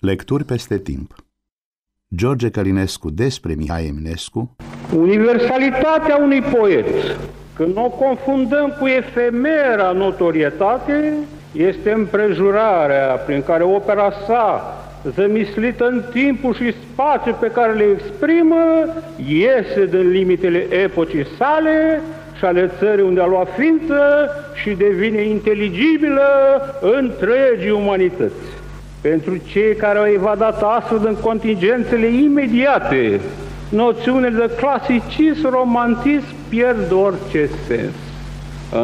Lecturi peste timp. George Călinescu despre Mihai Eminescu. Universalitatea unui poet, când o confundăm cu efemera notorietate, este împrejurarea prin care opera sa, zămislită în timpul și spațiu pe care le exprimă, iese din limitele epocii sale și ale țării unde a luat ființă și devine inteligibilă întregii umanități. Pentru cei care au evadat astfel în contingențele imediate, noțiunile de clasicism, romantism pierd orice sens.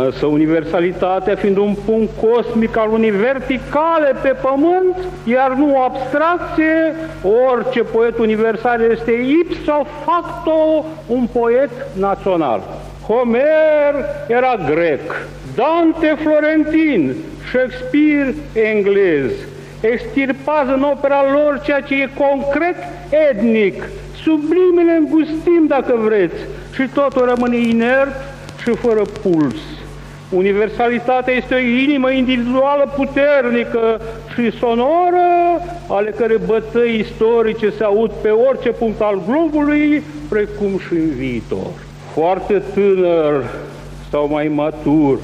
Însă universalitatea fiind un punct cosmic al unei verticale pe pământ, iar nu abstracție, orice poet universal este ipso facto un poet național. Homer era grec, Dante florentin, Shakespeare englez, extirpați în opera lor ceea ce e concret etnic, sublimele îngustim dacă vreți, și totul rămâne inert și fără puls. Universalitatea este o inimă individuală puternică și sonoră, ale care bătăi istorice se aud pe orice punct al globului, precum și în viitor. Foarte tânăr sau mai matur,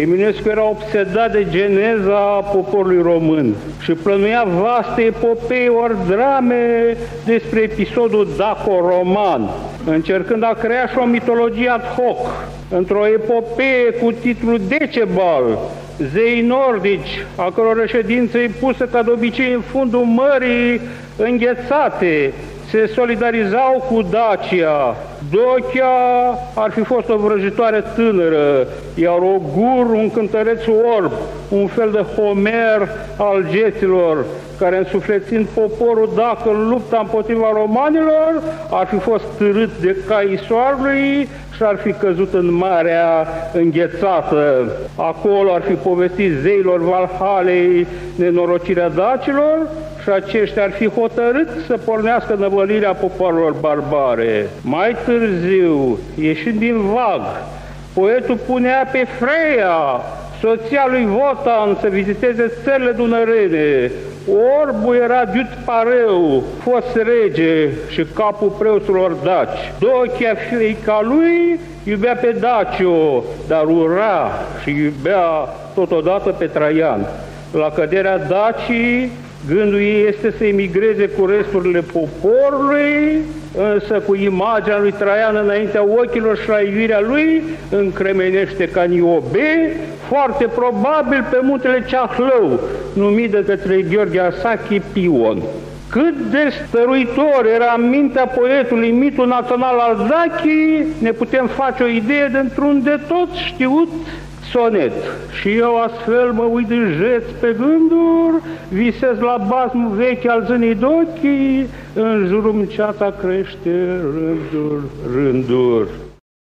Eminescu era obsedat de geneza poporului român și plănuia vaste epopei ori drame despre episodul daco-roman, încercând a crea și o mitologie ad hoc, într-o epopee cu titlul Decebal, zei nordici, a căror reședință e pusă ca de obicei în fundul mării înghețate, se solidarizau cu Dacia. Dochia ar fi fost o vrăjitoare tânără, iar Ogur un cântăreț orb, un fel de Homer al geților, care însuflețind poporul dacă în lupta împotriva romanilor, ar fi fost târât de caii soarelui și ar fi căzut în marea înghețată. Acolo ar fi povestit zeilor Valhalei nenorocirea dacilor și aceștia ar fi hotărât să pornească năvălirea popoarelor barbare. Mai târziu, ieșind din vag, poetul punea pe Freia, soția lui Votan, să viziteze țările dunărene. Orbu era Diut Pareu, fost rege și capul preoților daci. Dochia fiica lui iubea pe Dacio, dar ura și iubea totodată pe Traian. La căderea Dacii, Gândul ei este să emigreze cu resturile poporului, însă cu imaginea lui Traian înaintea ochilor și la iubirea lui, încremenește ca Niobe, foarte probabil pe muntele Ceahlău, numit de către Gheorghe Asachi Pion. Cât de stăruitor era mintea poetului mitul național al Zachii, ne putem face o idee dintr-un de tot știut sonet. Și eu astfel mă uit de jeț pe gânduri, visez la basmul vechi al zânii d'ochii, în jurul ceata crește rânduri, rânduri.